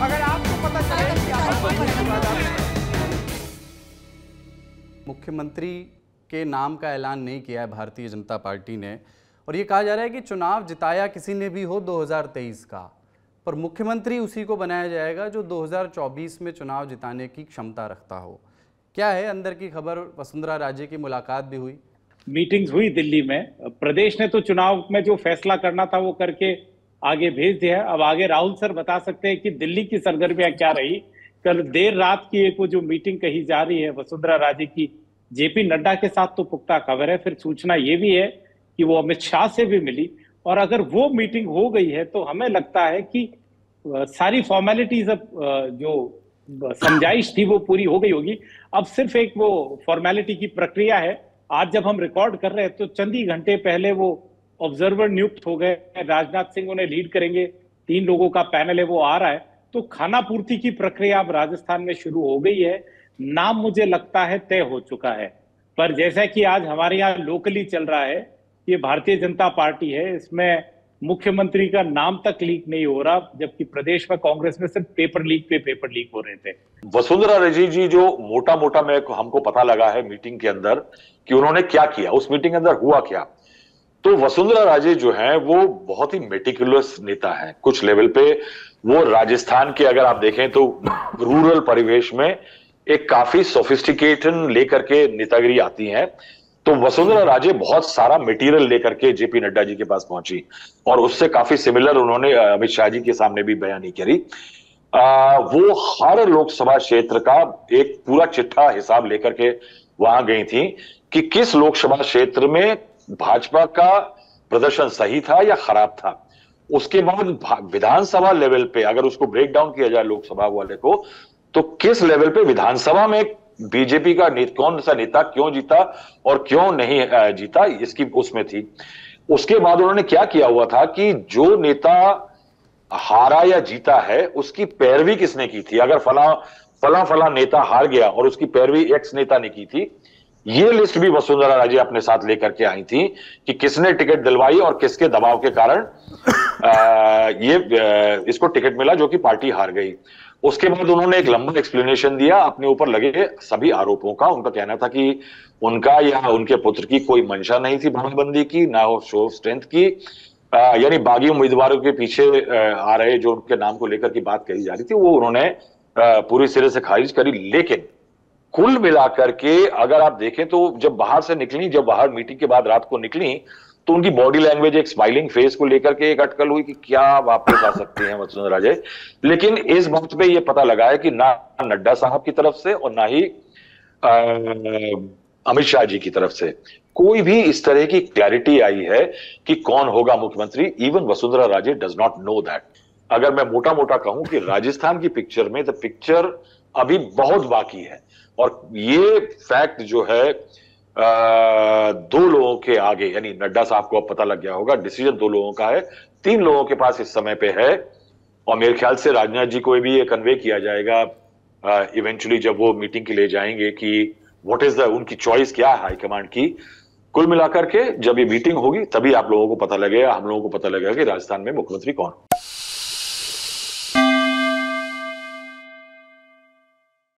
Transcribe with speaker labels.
Speaker 1: अगर आपको पता चले कि आप
Speaker 2: मुख्यमंत्री के नाम का ऐलान नहीं किया है भारतीय जनता पार्टी ने। और ये कहा जा रहा है कि चुनाव जिताया किसी ने भी हो 2023 का। पर मुख्यमंत्री उसी को बनाया जाएगा जो 2024 में चुनाव जिताने की क्षमता रखता हो। क्या है अंदर की खबर? वसुंधरा राजे की मुलाकात भी हुई।
Speaker 3: मीटिंग्स हुई दिल्ली में। प्रदेश ने तो चुनाव में जो फैसला करना था वो करके आगे भेज दिया है। अब आगे राहुल सर बता सकते हैं कि दिल्ली की सरगर्मियाँ क्या रही। कल देर रात की एक वो जो मीटिंग कही जा रही है वसुंधरा राजे की, जेपी नड्डा के साथ तो पुख्ता खबर है। फिर सूचना ये भी है कि वो अमित शाह से भी मिली। और अगर वो मीटिंग हो गई है तो हमें लगता है कि सारी फॉर्मेलिटीज अब जो समझाइश थी वो पूरी हो गई होगी। अब सिर्फ़ एक वो फॉर्मेलिटी की प्रक्रिया है। आज जब हम रिकॉर्ड कर रहे हैं तो चंद घंटे पहले वो ऑब्जर्वर नियुक्त हो गए राजनाथ सिंह उन्हें लीड करेंगे। तीन लोगों का पैनल है, वो आ रहा है। तो खाना पूर्ति की प्रक्रिया अब राजस्थान में शुरू हो गई है। नाम मुझे लगता है तय हो चुका है। पर जैसा कि आज हमारे यहाँ लोकली चल रहा है, ये भारतीय जनता पार्टी है, इसमें मुख्यमंत्री का नाम तक लीक नहीं हो रहा, जबकि प्रदेश में कांग्रेस में सिर्फ़ पेपर लीक पे पेपर लीक हो रहे थे।
Speaker 4: वसुंधरा राजे जी, जो मोटा मोटा में हमको पता लगा है मीटिंग के अंदर, कि उन्होंने क्या किया? उस मीटिंग के अंदर हुआ क्या? तो वसुंधरा राजे जो है वो बहुत ही मेटिकुलस नेता है। कुछ लेवल पे वो राजस्थान के अगर आप देखें तो रूरल परिवेश में एक काफ़ी सोफिस्टिकेशन लेकर के नेतागिरी आती है। तो वसुंधरा राजे बहुत सारा मटेरियल लेकर के जेपी नड्डा जी के पास पहुँची और उससे काफ़ी सिमिलर उन्होंने अमित शाह जी के सामने भी बयानी करी। आ, वो हर लोकसभा क्षेत्र का एक पूरा चिट्ठा हिसाब लेकर के वहाँ गई थी कि किस लोकसभा क्षेत्र में भाजपा का प्रदर्शन सही था या खराब था? उसके बाद विधानसभा लेवल पे अगर उसको ब्रेक डाउन किया जाए लोकसभा वाले को तो किस लेवल पे विधानसभा में बीजेपी का कौन सा नेता क्यों जीता और क्यों नहीं जीता, इसकी उसमें थी। उसके बाद उन्होंने क्या किया हुआ था कि जो नेता हारा या जीता है, उसकी पैरवी किसने की थी? अगर फला फला फला नेता हार गया और उसकी पैरवी एक्स नेता ने की थी ये लिस्ट भी वसुंधरा राजे अपने साथ लेकर के आई थी कि किसने टिकट दिलवाई और किसके दबाव के कारण ये आ, इसको टिकट मिला जो कि पार्टी हार गई। उसके बाद उन्होंने एक लंबा एक्सप्लेनेशन दिया अपने ऊपर लगे सभी आरोपों का। उनका कहना था कि उनका या उनके पुत्र की कोई मंशा नहीं थी बंदी की ना हो शो स्ट्रेंथ की। यानी बागी उम्मीदवारों के पीछे आ रहे जो उनके नाम को लेकर की बात कही जा रही थी वो उन्होंने पूरी सिरे से खारिज करी। लेकिन कुल मिलाकर के अगर आप देखें तो जब बाहर से निकली, जब बाहर मीटिंग के बाद रात को निकली तो उनकी बॉडी लैंग्वेज एक स्माइलिंग फेस को लेकर के एक अटकल हुई कि क्या वापस आ सकते हैं वसुंधरा राजे। लेकिन इस बात पे ये पता लगा है कि ना नड्डा साहब की तरफ़ से और ना ही अमित शाह जी की तरफ़ से। कोई भी इस तरह की क्लैरिटी आई है कि कौन होगा मुख्यमंत्री even Vasundhara Raje does not know that अगर मैं मोटा मोटा कहूँ कि राजस्थान की पिक्चर में द पिक्चर अभी बहुत बाकी है। और ये फैक्ट जो है दो लोगों के आगे, यानी नड्डा साहब को अब पता लग गया होगा डिसीज़न दो लोगों का है, तीन लोगों के पास इस समय पे है, और मेरे ख्याल से राजनाथ जी को भी ये कन्वे किया जाएगा इवेंचुअली जब वो मीटिंग के लिए जाएँगे कि व्हाट इज़ द उनकी चॉइस क्या है हाईकमांड की, कुल मिलाकर के जब ये मीटिंग होगी, तभी आप लोगों को पता लगेगा, हम लोगों को पता लगेगा कि राजस्थान में मुख्यमंत्री कौन